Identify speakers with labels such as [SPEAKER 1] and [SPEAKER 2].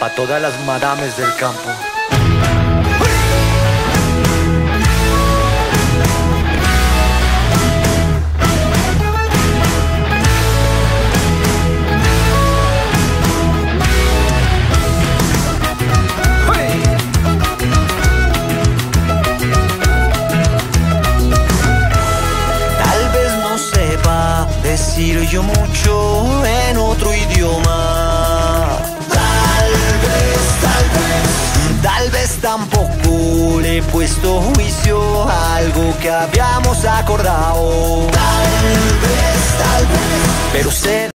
[SPEAKER 1] para todas las madames del campo.
[SPEAKER 2] Tal vez no sepa decir yo mucho en otro idioma. Tampoco le he puesto juicio a algo que habíamos acordado. Tal vez, tal vez, pero sé